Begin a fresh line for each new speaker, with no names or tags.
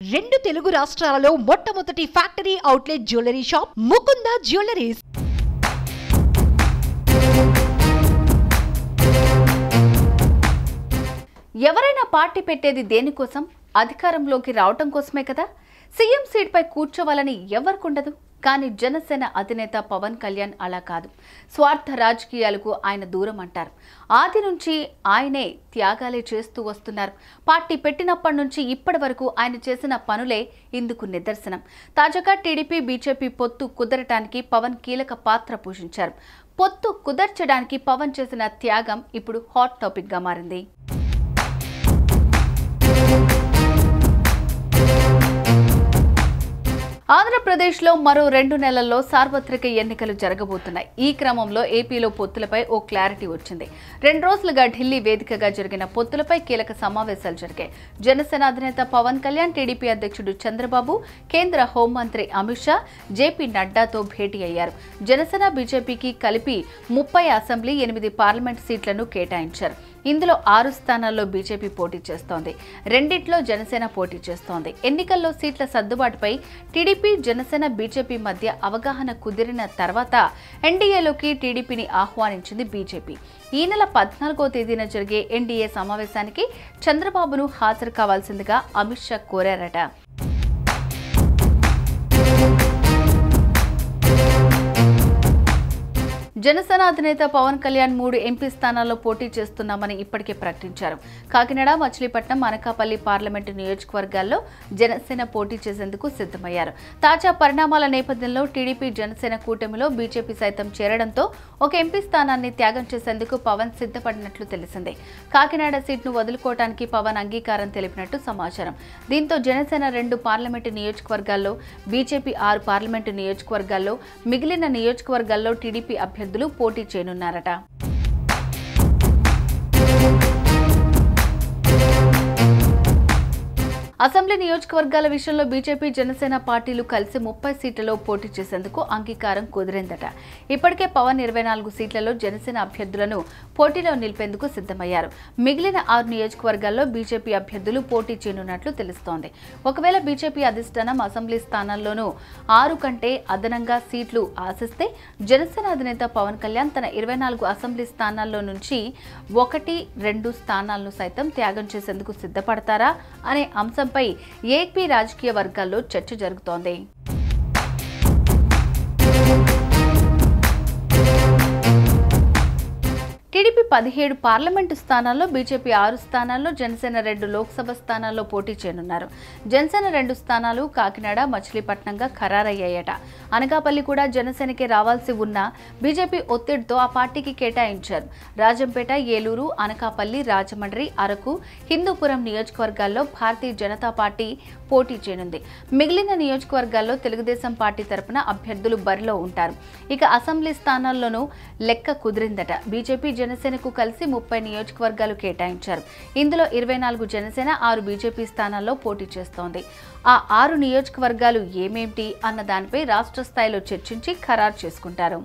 రెండు తెలుగు రాష్ట్రాలలో మొట్టమొదటి factory outlet jewellery shop Mukunda jewelleries.
ఎవరైనా పార్టీ పెట్టేది దేనికోసం? అధికారంలోకి రావటం కోసమే కదా? సీఎం సీట్పై కూర్చోవాలని ఎవరికుండదు? కానీ జనసేన అధినేత పవన్ కళ్యాణ్ అలా కాదు. స్వార్థ రాజకీయాలకు ఆయన దూరం అంటారు. ఆది నుంచి ఆయనే త్యాగాలే చేస్తూ వస్తున్నారు. పార్టీ పెట్టినప్పటి నుంచి ఇప్పటి వరకు ఆయన చేసిన పనులే ఇందుకు నిదర్శనం. తాజాగా టీడీపీ బీజేపీ పొత్తు కుదరటానికి పవన్ కీలక పాత్ర పోషించారు. పొత్తు కుదర్చడానికి పవన్ చేసిన త్యాగం ఇప్పుడు హాట్ టాపిక్గా మారింది. ఆంధ్రప్రదేశ్లో మరో రెండు నెలల్లో సార్వత్రిక ఎన్నికలు జరగబోతున్నాయి. ఈ క్రమంలో ఏపీలో పొత్తులపై ఓ క్లారిటీ వచ్చింది. రెండు రోజులుగా ఢిల్లీ వేదికగా జరిగిన పొత్తులపై కీలక సమావేశాలు జరిగాయి. జనసేన అధినేత పవన్ కళ్యాణ్ టీడీపీ అధ్యక్షుడు చంద్రబాబు కేంద్ర హోంమంత్రి అమిత్ షా జేపీ నడ్డాతో భేటీ అయ్యారు. జనసేన బీజేపీకి కలిపి ముప్పై అసెంబ్లీ ఎనిమిది పార్లమెంట్ సీట్లను కేటాయించారు. ఇందులో ఆరు స్థానాల్లో బీజేపీ పోటీ చేస్తోంది. రెండిట్లో జనసేన పోటీ చేస్తోంది. ఎన్నికల్లో సీట్ల సర్దుబాటుపై టీడీపీ జనసేన బీజేపీ మధ్య అవగాహన కుదిరిన తర్వాత ఎన్డీఏలోకి టీడీపీని ఆహ్వానించింది బీజేపీ. ఈ నెల పద్నాలుగో తేదీన జరిగే ఎన్డీఏ సమావేశానికి చంద్రబాబును హాజరు కావాల్సిందిగా అమిత్ షా కోరారట. జనసేన అధినేత పవన్ కళ్యాణ్ మూడు ఎంపీ స్థానాల్లో పోటీ చేస్తున్నామని ఇప్పటికే ప్రకటించారు. కాకినాడ మచిలీపట్నం అనకాపల్లి పార్లమెంటు నియోజకవర్గాల్లో జనసేన పోటీ చేసేందుకు సిద్ధమయ్యారు. తాజా పరిణామాల నేపథ్యంలో టీడీపీ జనసేన కూటమిలో బీజేపీ సైతం చేరడంతో ఒక ఎంపీ స్థానాన్ని త్యాగం చేసేందుకు పవన్ సిద్ధపడినట్లు తెలిసిందే. కాకినాడ సీట్ను వదులుకోవటానికి పవన్ అంగీకారం తెలిపినట్టు సమాచారం. దీంతో జనసేన రెండు పార్లమెంటు నియోజకవర్గాల్లో బీజేపీ ఆరు పార్లమెంటు నియోజకవర్గాల్లో మిగిలిన నియోజకవర్గాల్లో టీడీపీ అభ్యర్థులు పోటీ చేయనున్నారట. అసెంబ్లీ నియోజకవర్గాల విషయంలో బీజేపీ జనసేన పార్టీలు కలిసి ముప్పై సీట్లలో పోటీ చేసేందుకు అంగీకారం కుదిరిందట. ఇప్పటికే పవన్ ఇరవై నాలుగు సీట్లలో జనసేన అభ్యర్థులను పోటీలో నిలిపేందుకు సిద్ధమయ్యారు. మిగిలిన ఆరు నియోజకవర్గాల్లో బీజేపీ అభ్యర్థులు పోటీ చేయనున్నట్లు తెలుస్తోంది. ఒకవేళ బీజేపీ అధిష్టానం అసెంబ్లీ స్థానాల్లోనూ ఆరు కంటే అదనంగా సీట్లు ఆశిస్తే జనసేన అధినేత పవన్ కళ్యాణ్ తన ఇరవై నాలుగు అసెంబ్లీ స్థానాల్లో నుంచి ఒకటి రెండు స్థానాలను సైతం త్యాగం చేసేందుకు సిద్ధపడతారా అనే అంశం అంశంపై ఏపీ రాజకీయ వర్గాల్లో చర్చ జరుగుతోంది. పదిహేడు పార్లమెంటు స్థానాల్లో బీజేపీ ఆరు స్థానాల్లో జనసేన రెండు లోక్సభ స్థానాల్లో పోటీ చేయనున్నారు. జనసేన రెండు స్థానాలు కాకినాడ మచిలీపట్నంగా ఖరారయ్యాయట. అనకాపల్లి కూడా జనసేనకి రావాల్సి ఉన్న బీజేపీ ఒత్తిడితో ఆ పార్టీకి కేటాయించారు. రాజంపేట ఏలూరు అనకాపల్లి రాజమండ్రి అరకు హిందూపురం నియోజకవర్గాల్లో భారతీయ జనతా పార్టీ పోటీ చేయనుంది. మిగిలిన నియోజకవర్గాల్లో తెలుగుదేశం పార్టీ తరపున అభ్యర్థులు బరిలో ఉంటారు. ఇక అసెంబ్లీ స్థానాల్లోనూ లెక్క కుదిరిందట. బీజేపీ జనసేన జనసేనకు కలిసి ముప్పై నియోజకవర్గాలు కేటాయించారు. ఇందులో ఇరవై నాలుగు జనసేన ఆరు బీజేపీ స్థానాల్లో పోటీ చేస్తోంది. ఆ ఆరు నియోజకవర్గాలు ఏమేమిటి అన్న దానిపై రాష్ట్ర స్థాయిలో చర్చించి ఖరారు చేసుకుంటారు.